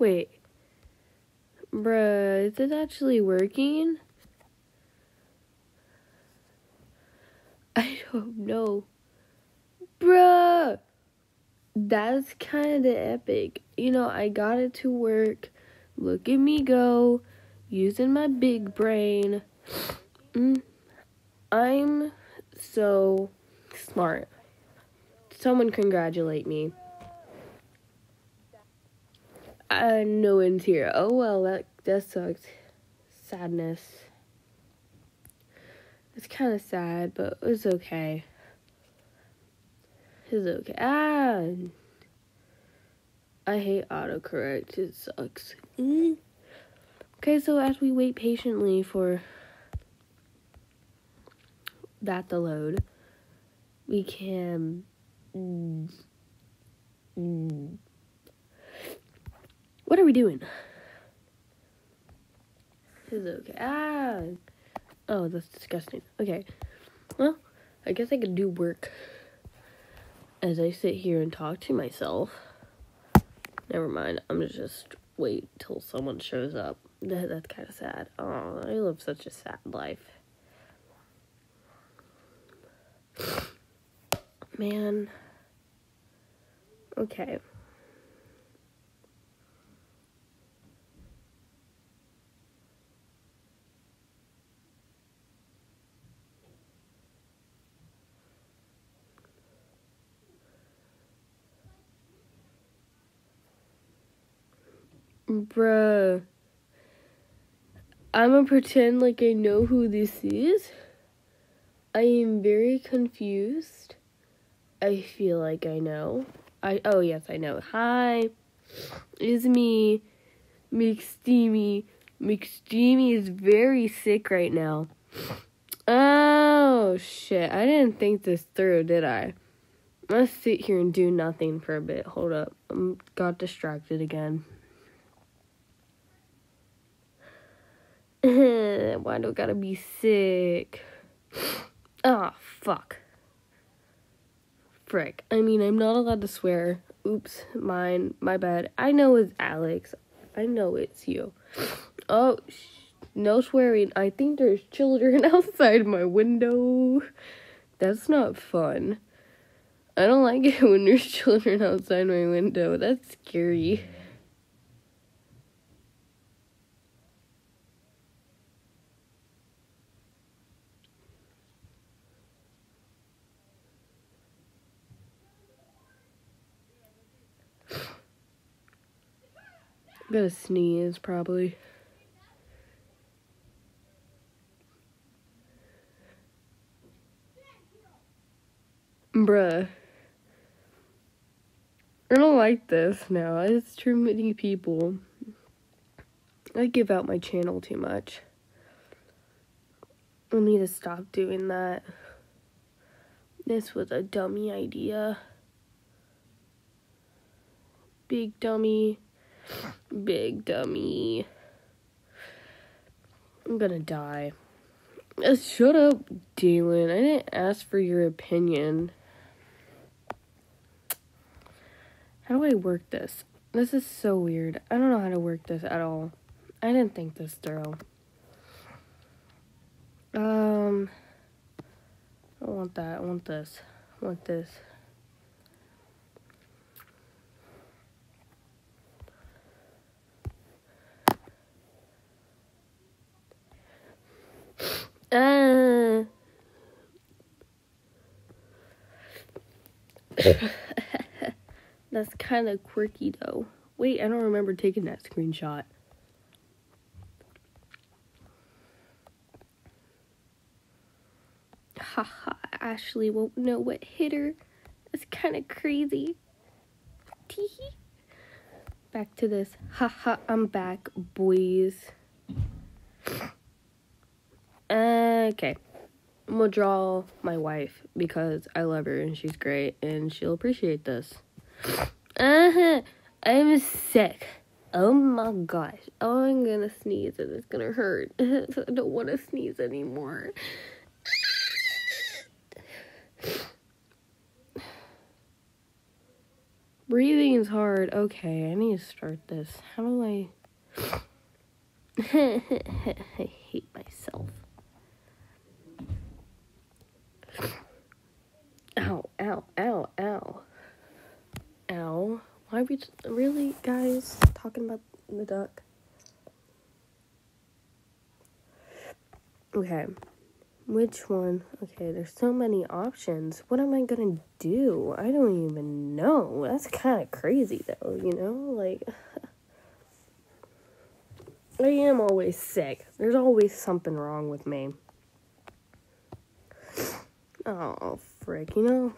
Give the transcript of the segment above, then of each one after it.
Wait. Bruh, is it actually working? I don't know. Bruh! That's kind of the epic. You know, I got it to work. Look at me go. Using my big brain. Mm, I'm so smart. Someone congratulate me. Uh, no one's here. Oh well, that that sucks. Sadness. It's kind of sad, but it's okay. It's okay. Ah, I hate autocorrect. It sucks. Mm. Okay, so as we wait patiently for that to load, we can. Mm, what are we doing? Is it okay? Ah. Oh, that's disgusting. Okay. Well, I guess I could do work as I sit here and talk to myself. Never mind. I'm just wait till someone shows up. That, that's kind of sad. Oh, I live such a sad life. Man. Okay. Bruh. I'm gonna pretend like I know who this is. I am very confused. I feel like I know. I oh yes, I know. Hi. It's me. McSteamy. McSteamy is very sick right now. Oh shit. I didn't think this through, did I? Let's sit here and do nothing for a bit. Hold up. I got distracted again. Why do I gotta be sick? Ah, oh, fuck. Frick. I mean, I'm not allowed to swear. Oops, mine, my bad. I know it's Alex. I know it's you. Oh, sh- no swearing. I think there's children outside my window. That's not fun. I don't like it when there's children outside my window. That's scary. I'm gonna sneeze probably. Bruh. I don't like this now. It's too many people. I give out my channel too much. I need to stop doing that. This was a dummy idea. Big dummy. Big dummy. I'm gonna die. Uh, shut up, Dylan. I didn't ask for your opinion. How do I work this? This is so weird. I don't know how to work this at all. I didn't think this through. Um, I want that. I want this. I want this. Uh. That's kind of quirky though. Wait, I don't remember taking that screenshot. Haha, Ashley won't know what hit her. That's kind of crazy. Teehee. Back to this. Haha, I'm back, boys. Okay. I'm gonna draw my wife because I love her and she's great and she'll appreciate this. Uh-huh. I'm sick. Oh my gosh. Oh, I'm gonna sneeze and it's gonna hurt. so I don't want to sneeze anymore. Breathing is hard. Okay, I need to start this. How do I. I hate myself. Ow, ow, ow, ow. Ow. Why are we just, really, guys, talking about the duck? Okay. Which one? Okay, there's so many options. What am I gonna do? I don't even know. That's kind of crazy, though, you know? Like, I am always sick. There's always something wrong with me. Oh, frick, you know?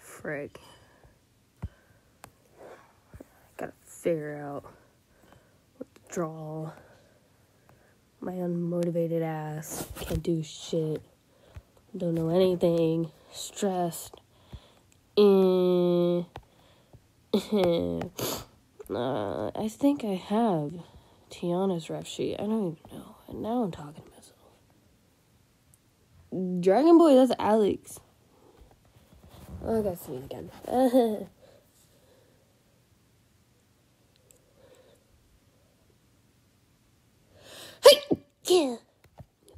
Frick. Gotta figure out what to draw. My unmotivated ass can't do shit. Don't know anything. Stressed. Eh. uh, I think I have Tiana's ref sheet. I don't even know. And now I'm talking. Dragon Boy, that's Alex. Oh, I gotta see it again. Yeah.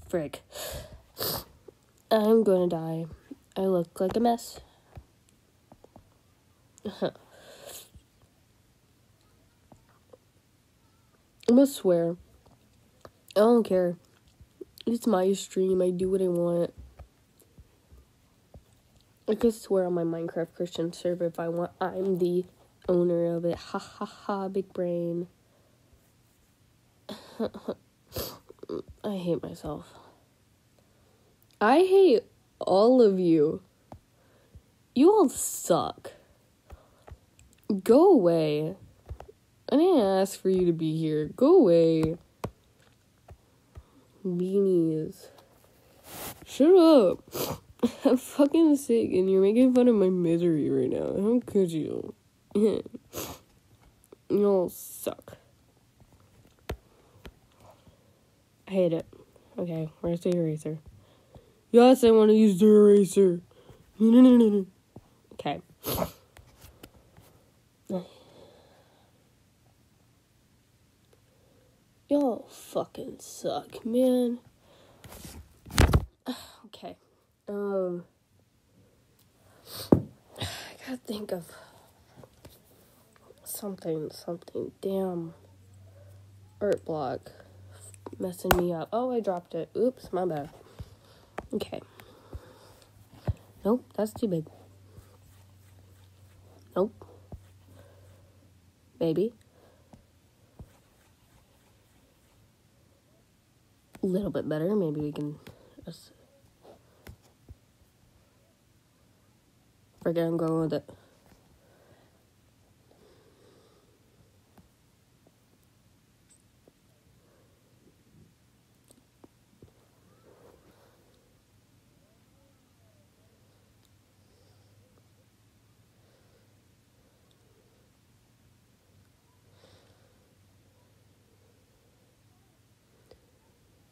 Frick. I'm gonna die. I look like a mess. I'm gonna swear. I don't care. It's my stream. I do what I want. I could swear on my Minecraft Christian server if I want. I'm the owner of it. Ha ha ha, big brain. I hate myself. I hate all of you. You all suck. Go away. I didn't ask for you to be here. Go away. Beanies. Shut up. I'm fucking sick and you're making fun of my misery right now. How could you? you all suck. I hate it. Okay, where's the eraser? Yes, I want to use the eraser. okay. Y'all fucking suck, man. Okay. Um. I gotta think of something, something. Damn. Art block messing me up. Oh, I dropped it. Oops, my bad. Okay. Nope, that's too big. Nope. Maybe. A little bit better. Maybe we can. Just... Forget I'm going with it.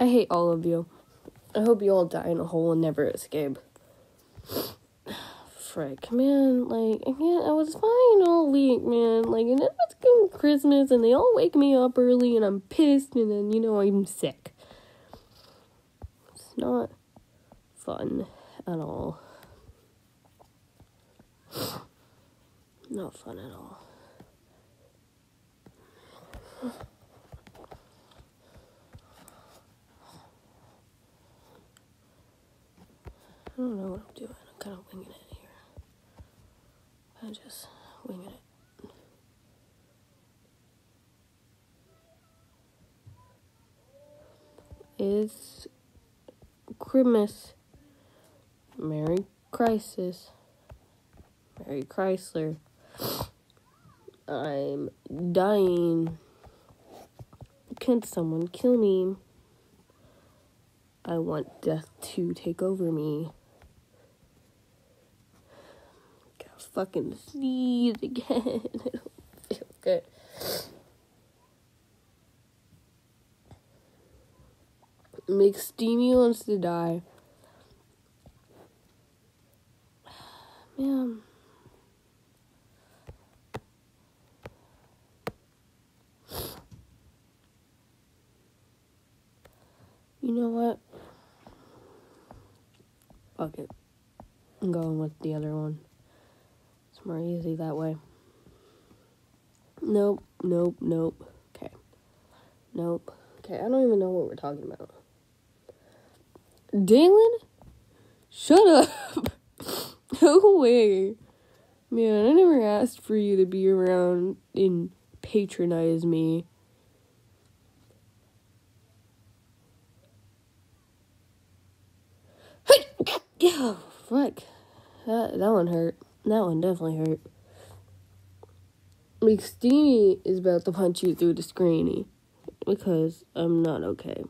I hate all of you. I hope you all die in a hole and never escape. Frick, man, like, I can't, I was fine all week, man. Like, and then it's Christmas, and they all wake me up early, and I'm pissed, and then, you know, I'm sick. It's not fun at all. Not fun at all. I don't know what I'm doing. I'm kind of winging it here. I'm just winging it. It's Christmas. Merry Crisis. Merry Chrysler. I'm dying. Can someone kill me? I want death to take over me. fucking sneeze again. I don't feel good. Make wants to die. Man. You know what? Fuck it. I'm going with the other one. More easy that way. Nope, nope, nope. Okay. Nope. Okay, I don't even know what we're talking about. Dalen? Shut up. no way. Man, I never asked for you to be around and patronize me. Yeah, fuck. That, that one hurt. That one definitely hurt. McSteamy is about to punch you through the screeny because I'm not okay.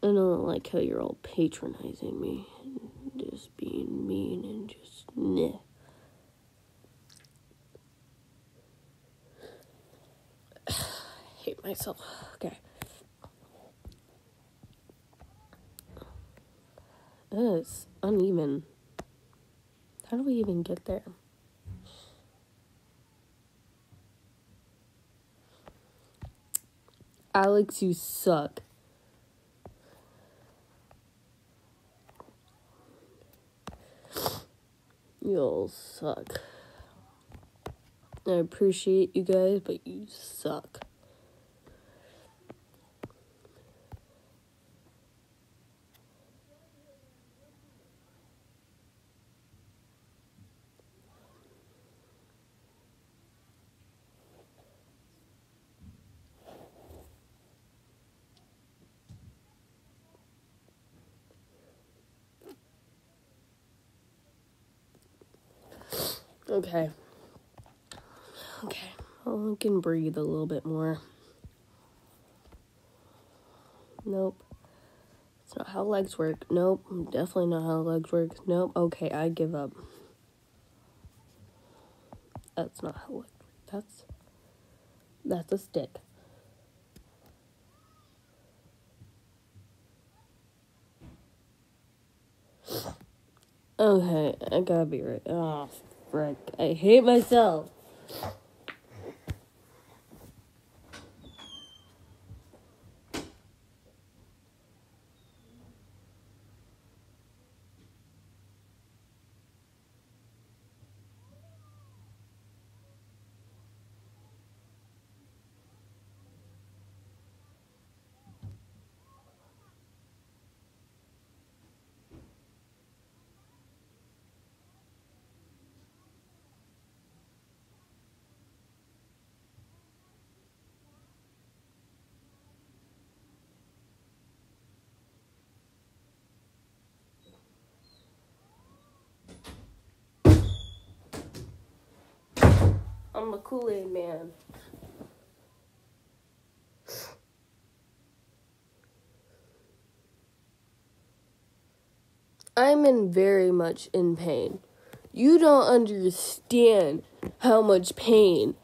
I don't like how you're all patronizing me, and just being mean and just nah. hate myself. Okay. It's uneven. How do we even get there? Alex, you suck. You all suck. I appreciate you guys, but you suck. Okay. Okay. Well, I can breathe a little bit more. Nope. It's not how legs work. Nope. Definitely not how legs work. Nope. Okay, I give up. That's not how legs work. That's that's a stick. Okay, I gotta be right. Oh, frick. I hate myself. I'm a Kool Aid man. I'm in very much in pain. You don't understand how much pain.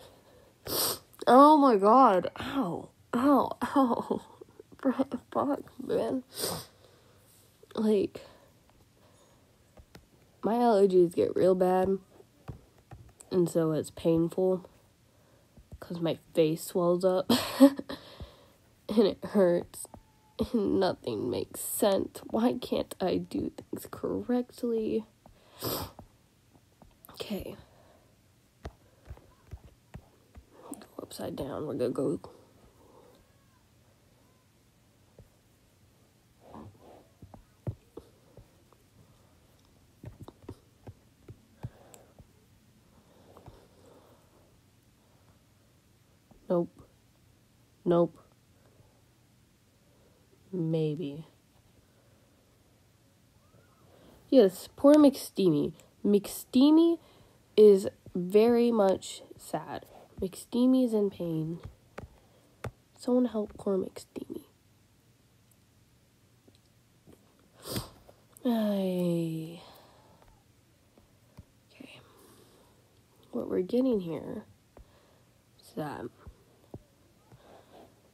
Oh my god. Ow. Ow. Ow. Fuck, man. Like, my allergies get real bad and so it's painful because my face swells up and it hurts and nothing makes sense. Why can't I do things correctly? Okay. Go upside down. We're gonna go Nope. Nope. Maybe. Yes, poor McSteamy. McSteamy is very much sad. McSteamy is in pain. Someone help poor McSteamy. I... Okay. What we're getting here is that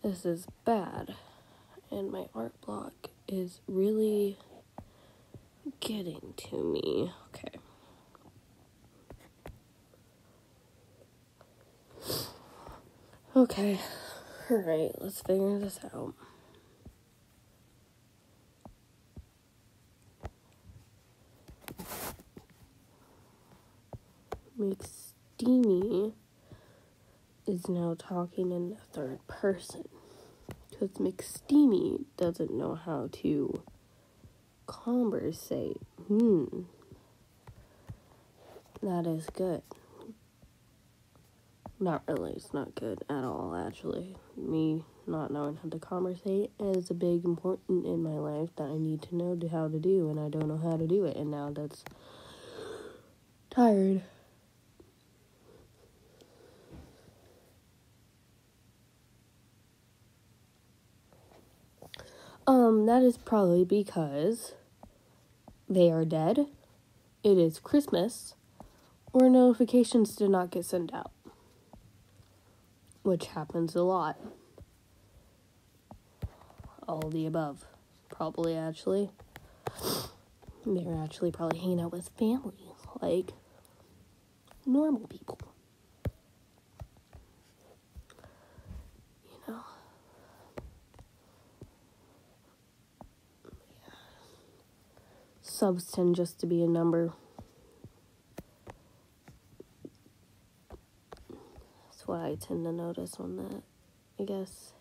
this is bad. And my art block is really getting to me. Okay. Okay. Alright, let's figure this out. McSteamy is now talking in the third person. Because McSteamy doesn't know how to conversate. Hmm. That is good. Not really, it's not good at all, actually. Me not knowing how to conversate is a big important in my life that I need to know how to do, and I don't know how to do it, and now that's tired. Um, that is probably because they are dead, it is Christmas, or notifications did not get sent out. Which happens a lot. All the above. Probably actually. They're actually probably hanging out with family, like normal people. Subs tend just to be a number. That's what I tend to notice on that, I guess.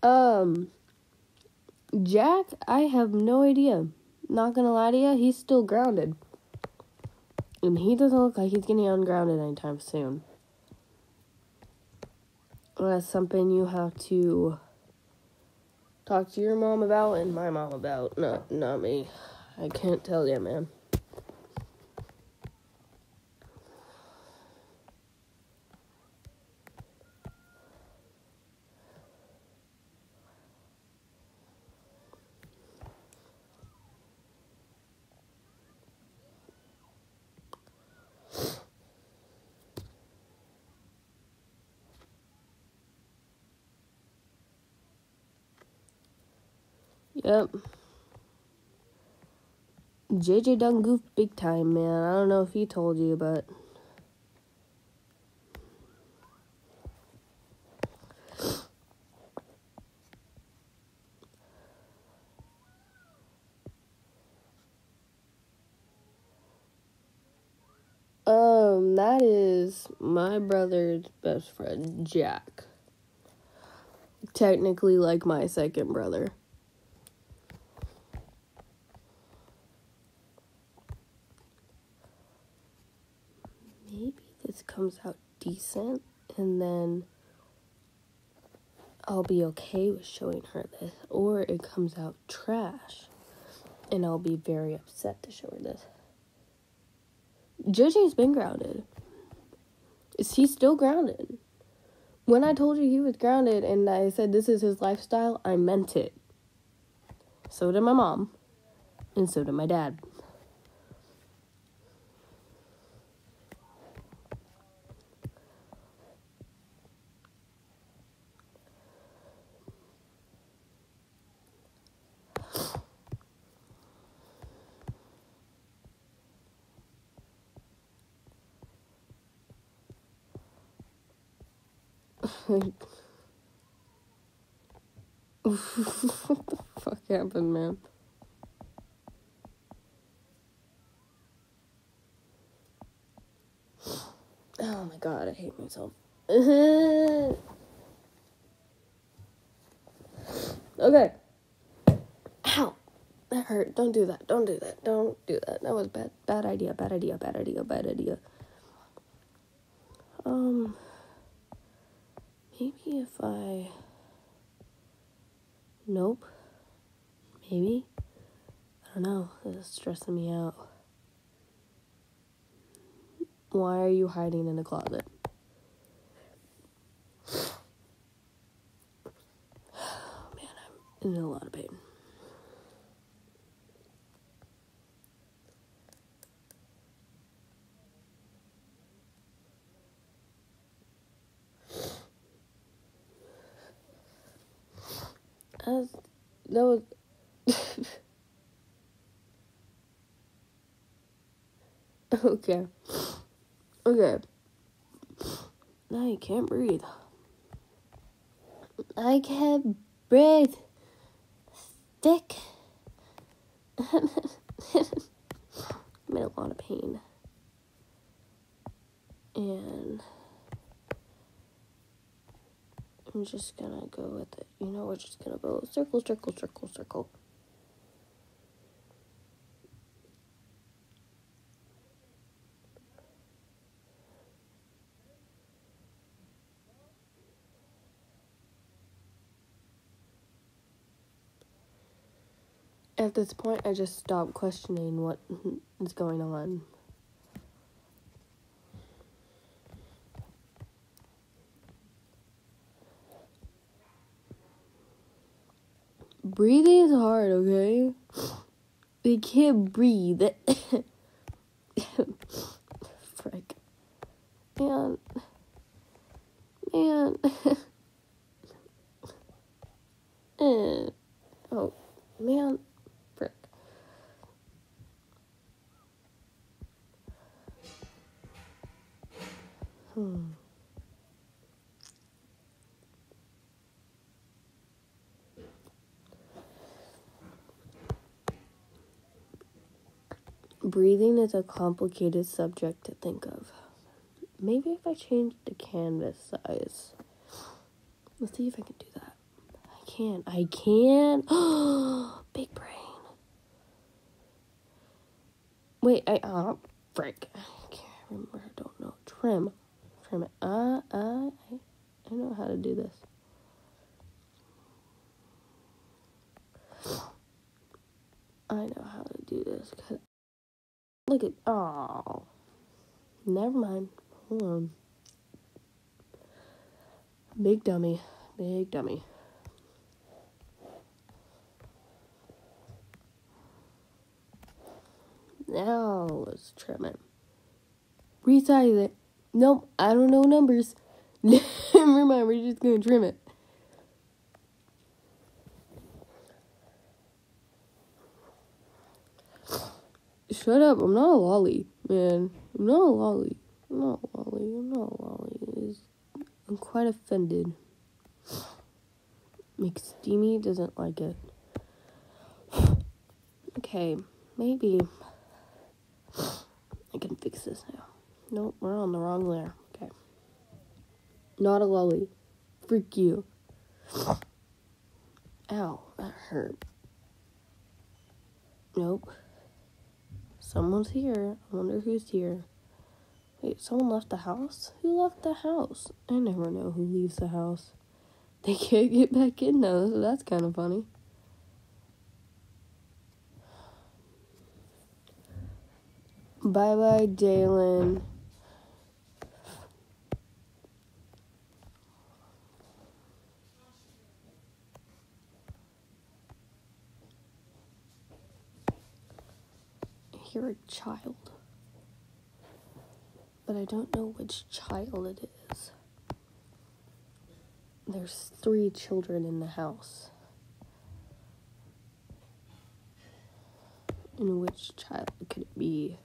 Um, Jack, I have no idea. Not gonna lie to you, he's still grounded. And he doesn't look like he's getting ungrounded anytime soon. That's something you have to talk to your mom about and my mom about. Not not me. I can't tell you, man. Yep. JJ done goofed big time, man. I don't know if he told you, but. Um, that is my brother's best friend, Jack. Technically, like my second brother. Maybe this comes out decent and then I'll be okay with showing her this, or it comes out trash and I'll be very upset to show her this. JJ's been grounded. Is he still grounded? When I told you he was grounded and I said this is his lifestyle, I meant it. So did my mom, and so did my dad. What the fuck happened, man? Oh my god, I hate myself. okay. Ow. That hurt. Don't do that. Don't do that. Don't do that. That was bad. Bad idea. Bad idea. Bad idea. Bad idea. Um. Maybe if I. Nope. Maybe. I don't know. This is stressing me out. Why are you hiding in the closet? Man, I'm in a lot of pain. As that was okay. Okay. Now I can't breathe. I can't breathe. Stick. I made a lot of pain. And I'm just gonna go with it. You know, we're just gonna go circle, circle, circle, circle. At this point, I just stop questioning what is going on. Breathing is hard, okay? We can't breathe. Frick. Man. Man. Eh. oh, man. Frick. Hmm. Breathing is a complicated subject to think of. Maybe if I change the canvas size. Let's see if I can do that. I can. I can. Big brain. Wait, I oh frick. I can't remember. I don't know. Trim. Trim it. Uh uh I, I know how to do this. I know how to do this. Cause look at oh, never mind. Hold on. Big dummy, big dummy. Now let's trim it. Resize it. Nope, I don't know numbers. Never mind, we're just gonna trim it. Shut up, I'm not a lolly, man. I'm not a lolly. I'm not a lolly. I'm not a lolly. I'm quite offended. McSteamy doesn't like it. Okay, maybe I can fix this now. Nope, we're on the wrong layer. Okay. Not a lolly. Freak you. Ow, that hurt. Nope. Someone's here. I wonder who's here. Wait, someone left the house? Who left the house? I never know who leaves the house. They can't get back in though, so that's kind of funny. Bye bye, Jalen. You're a child. But I don't know which child it is. There's three children in the house. And which child could it be?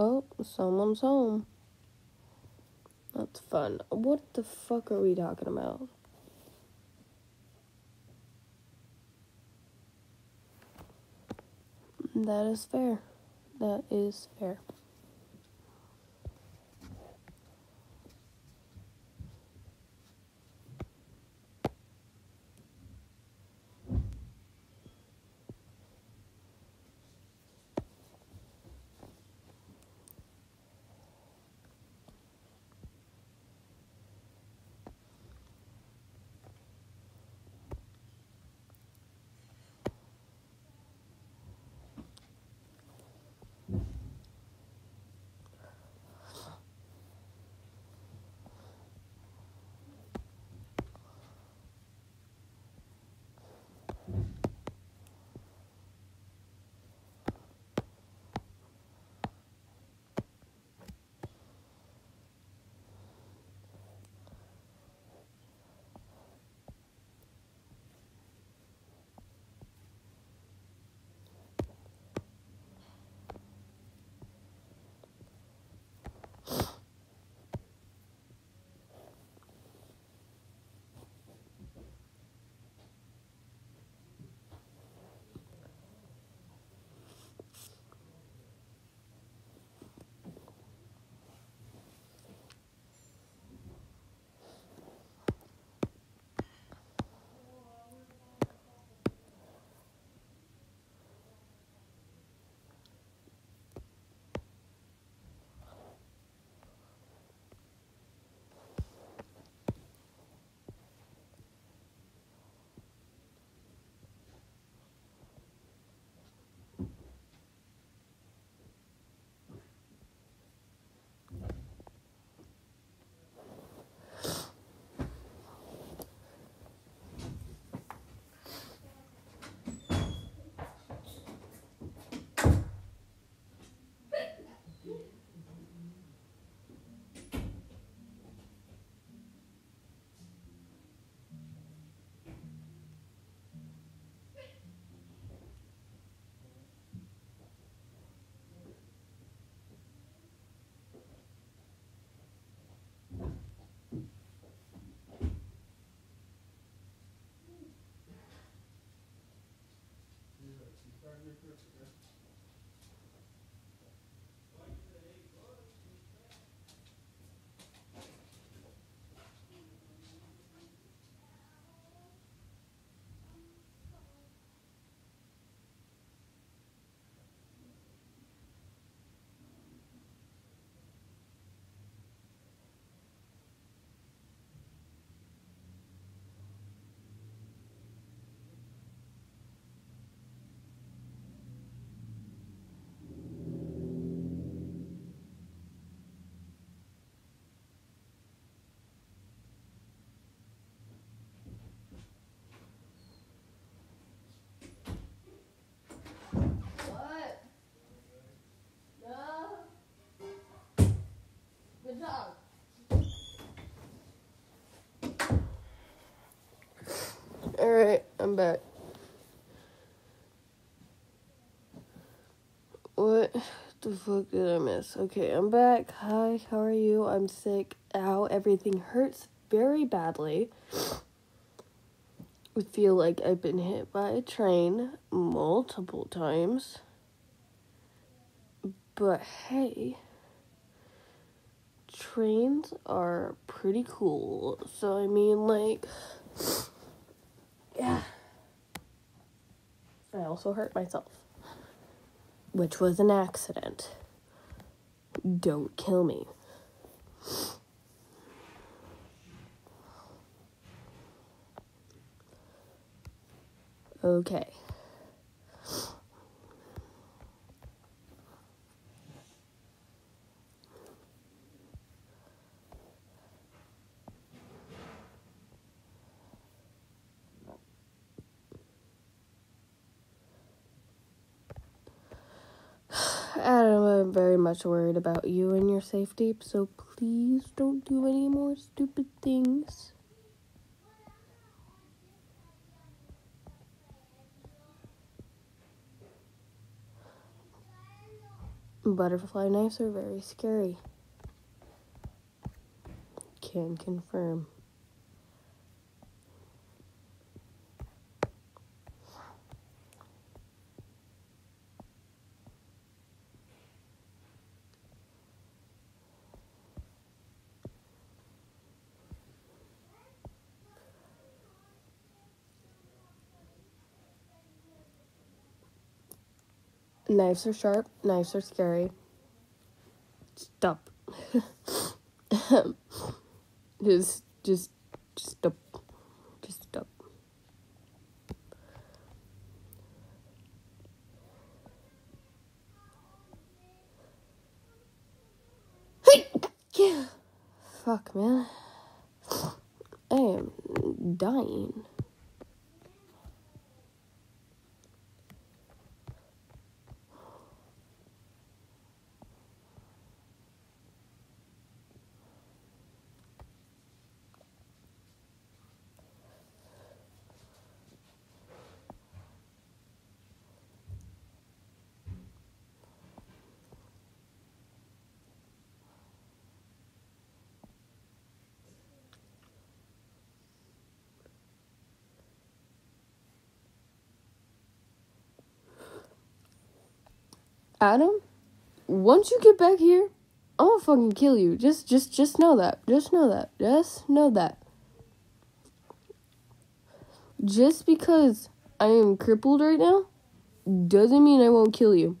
Oh, someone's home. That's fun. What the fuck are we talking about? That is fair. That is fair. Alright, I'm back. What the fuck did I miss? Okay, I'm back. Hi, how are you? I'm sick. Ow, everything hurts very badly. I feel like I've been hit by a train multiple times. But hey, trains are pretty cool. So, I mean, like, yeah. I also hurt myself, which was an accident. Don't kill me. Okay. Adam, Very much worried about you and your safety, so please don't do any more stupid things. Butterfly knives are very scary. Can confirm. Knives are sharp, knives are scary. Stop. just, just, just stop. Just stop. Fuck, man. I am dying. Adam, once you get back here, I'm gonna fucking kill you. Just, just, just know that. Just know that. Just know that. Just because I am crippled right now, doesn't mean I won't kill you.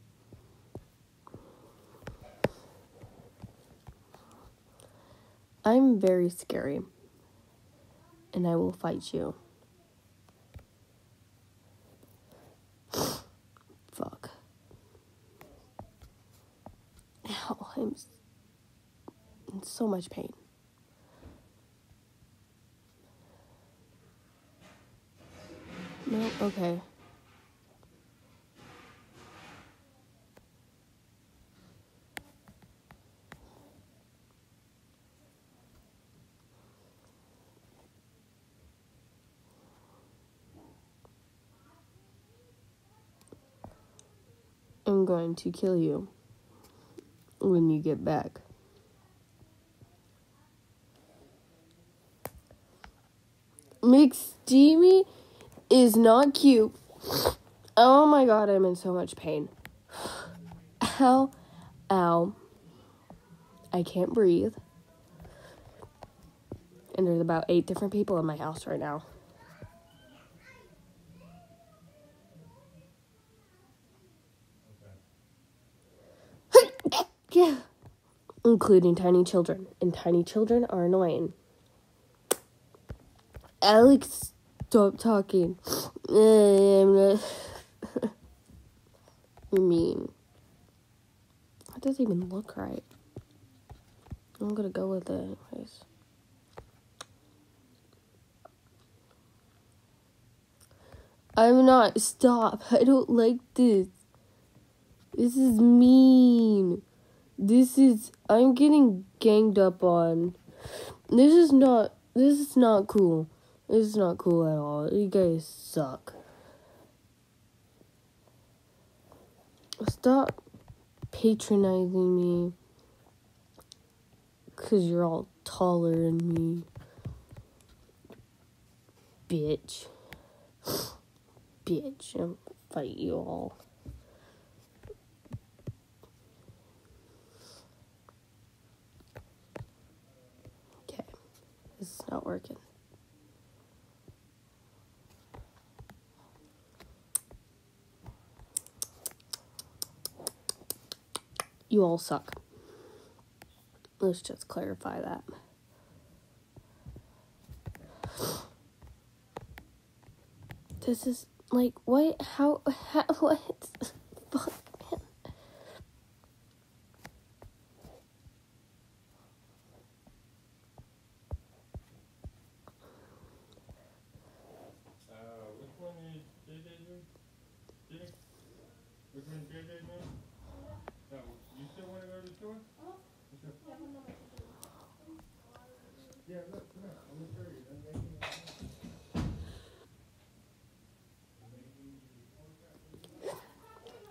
I'm very scary. And I will fight you. Fuck. Ow, I'm in so much pain. No, okay. I'm going to kill you when you get back. McSteamy is not cute. Oh my god, I'm in so much pain. Ow, ow. I can't breathe. And there's about eight different people in my house right now. Including tiny children. And tiny children are annoying. Alex, stop talking. I mean, that doesn't even look right. I'm gonna go with it anyways. I'm not. Stop. I don't like this. This is mean. This is I'm getting ganged up on. This is not this is not cool. This is not cool at all. You guys suck. Stop patronizing me. Cause you're all taller than me. Bitch. Bitch. I'll fight you all. Not working. You all suck. Let's just clarify that. This is like what? How? how what? Fuck.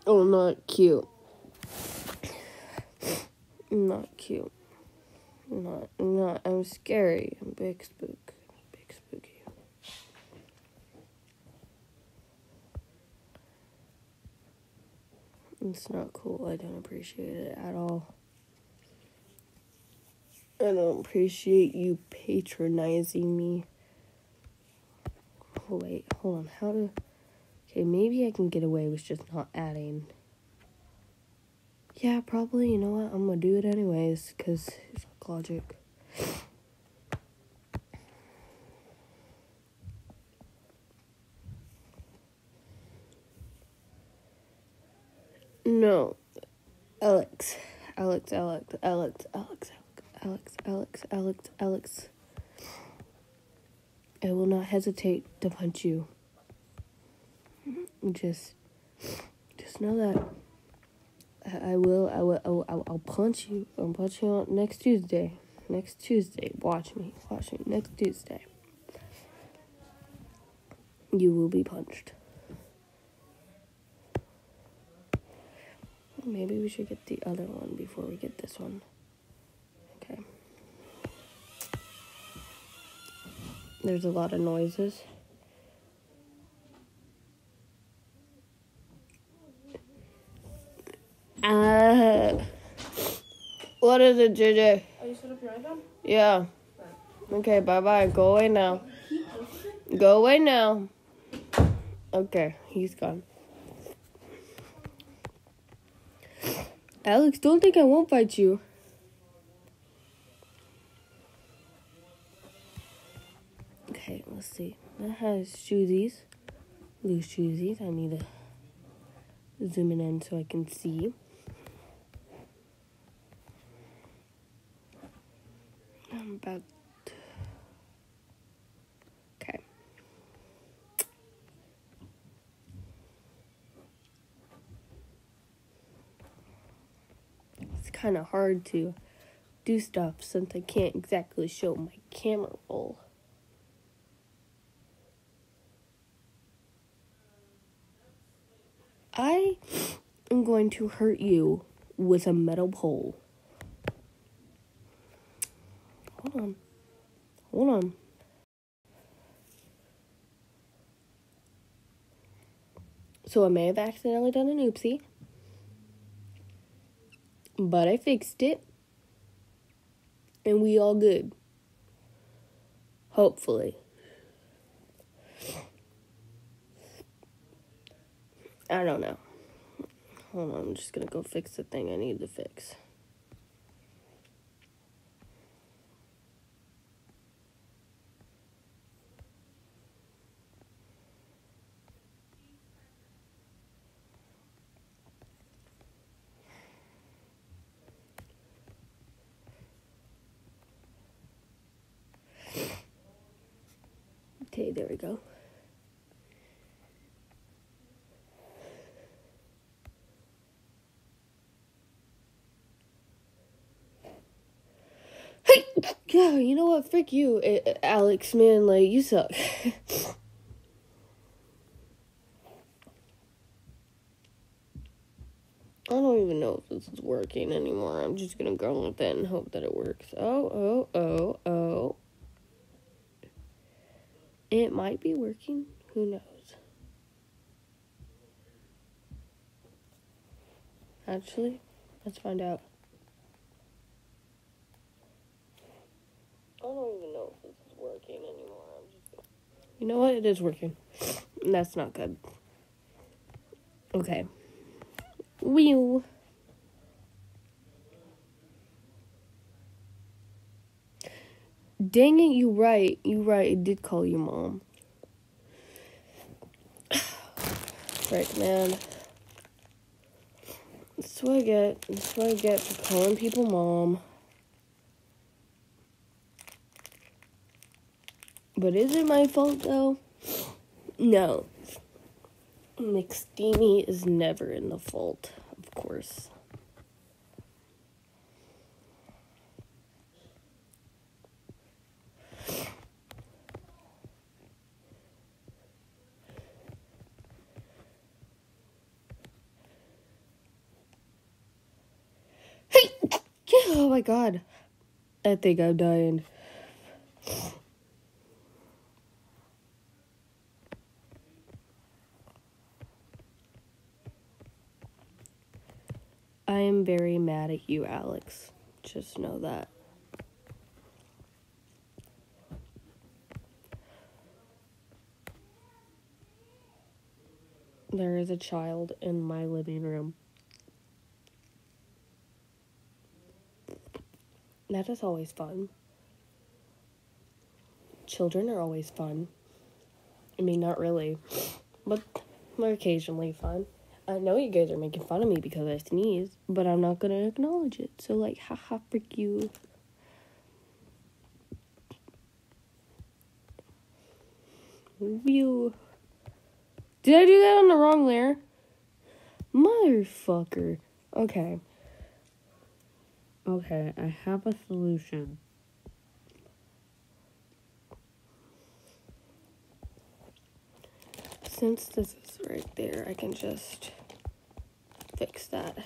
Oh, not cute. Not cute. Not, not, I'm scary. I'm big spook. Big spooky. It's not cool. I don't appreciate it at all. I don't appreciate you patronizing me. Wait, hold on. How to. Okay, maybe I can get away with just not adding. Yeah, probably. You know what? I'm gonna do it anyways, because it's like logic. No. Alex. Alex, Alex, Alex, Alex, Alex, Alex, Alex, Alex. I will not hesitate to punch you. Just, just know that. I, will, I will, I will, I'll, I'll punch you. I'll punch you on next Tuesday. Next Tuesday. Watch me. Watch me. Next Tuesday. You will be punched. Maybe we should get the other one before we get this one. Okay. There's a lot of noises. Uh, what is it, JJ? Are you set up your iPhone? Yeah. Okay, bye bye. Go away now. Go away now. Okay, he's gone. Alex, don't think I won't fight you. Okay, let's see. That has shoesies. Loose shoesies. I need to zoom in so I can see. I'm about. Okay. It's kind of hard to do stuff since I can't exactly show my camera roll. I am going to hurt you with a metal pole. Hold on. Hold on. So I may have accidentally done an oopsie. But I fixed it. And we all good. Hopefully. I don't know. Hold on, I'm just gonna go fix the thing I need to fix. Okay, there we go. Hey, yeah, you know what? Frick you, Alex. Man, like you suck. I don't even know if this is working anymore. I'm just gonna go with it and hope that it works. Oh, oh, oh, oh. It might be working. Who knows? Actually, let's find out. I don't even know if this is working anymore. I'm just. You know what? It is working. That's not good. Okay. Whew. Dang it, you right. You right. It did call you mom. Right, man. That's what I get. That's what I get for calling people mom. But is it my fault though? No. McSteamy is never in the fault, of course. Hey, my god. I think I'm dying. I am very mad at you, Alex. Just know that. There is a child in my living room. That is always fun. Children are always fun. I mean, not really, but they're occasionally fun. I know you guys are making fun of me because I sneeze, but I'm not gonna acknowledge it. So, like, haha, frick you. You. Did I do that on the wrong layer? Motherfucker. Okay. Okay, I have a solution. Since this is right there, I can just fix that.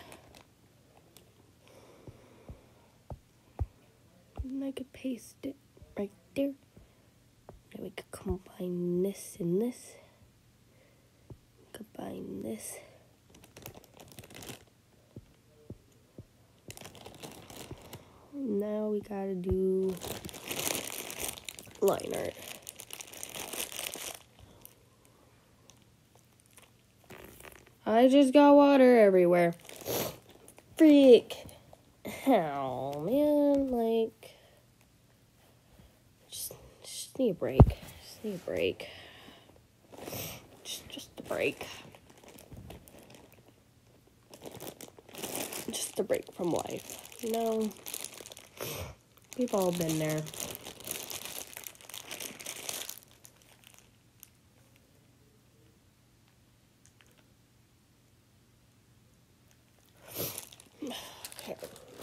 And I could paste it right there. Now we could combine this and this. Combine this. Now we gotta do line art. I just got water everywhere. Freak. Oh man, like just just need a break. Just need a break. Just just a break. Just a break from life. You know? We've all been there.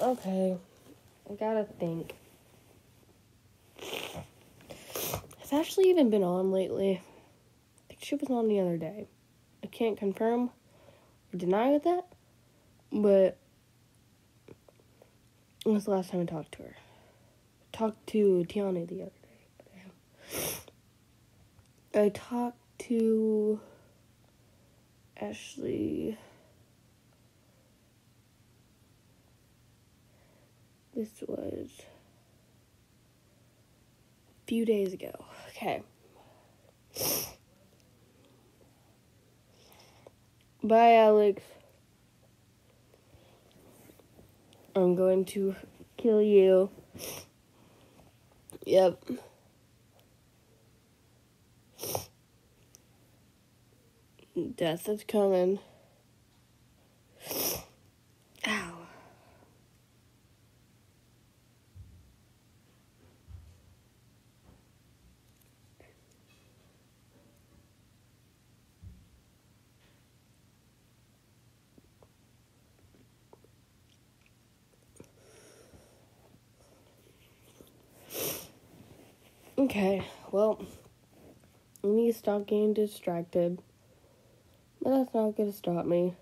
Okay. I gotta think. Has Ashley even been on lately? I think she was on the other day. I can't confirm or deny that, but when was the last time I talked to her? Talked to Tiana the other day. I, I talked to Ashley. This was a few days ago. Okay. Bye, Alex. I'm going to kill you. Yep. Death is coming. Ow. Okay, well, I need to stop getting distracted. But that's not gonna stop me.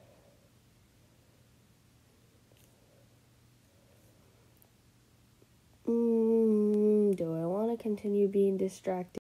Mm, do I want to continue being distracted?